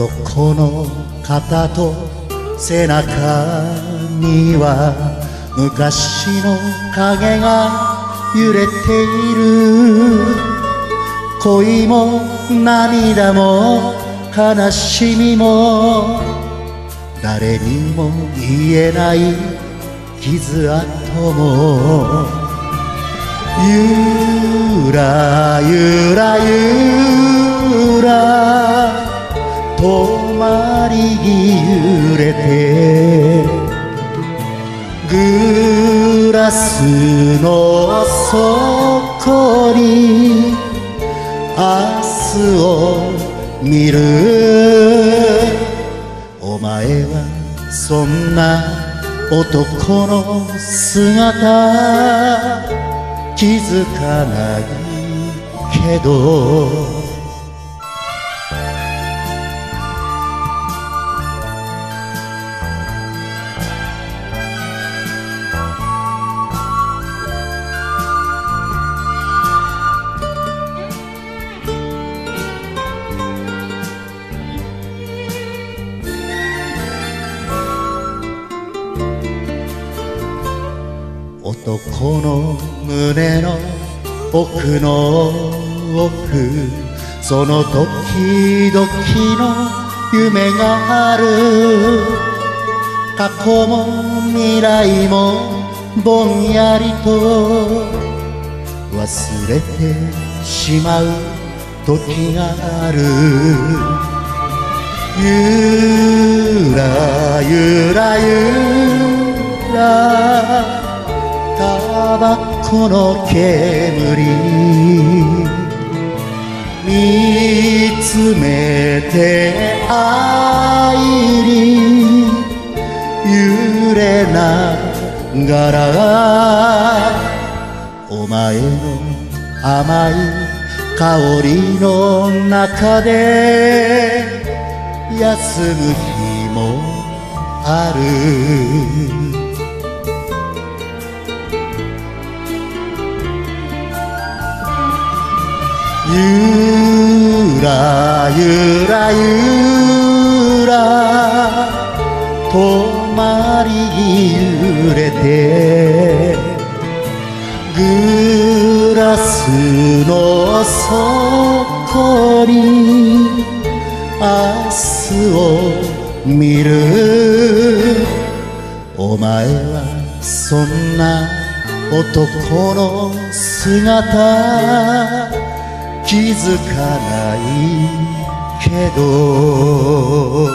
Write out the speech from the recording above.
男の肩と背中には昔の影が揺れている恋も涙も悲しみも誰にも言えない傷跡もゆらゆらゆらグラスの底に明日を見るお前はそんな男の姿気づかないけど男の胸の奥の奥その時々の夢がある過去も未来もぼんやりと忘れてしまう時があるゆらゆらゆらタバコの煙見つめて愛に揺れながらお前の甘い香りの中で休む日もあるゆらゆらゆら。止まり揺れてグラスの底に明日を見る。お前はそんな男の姿。気づかないけど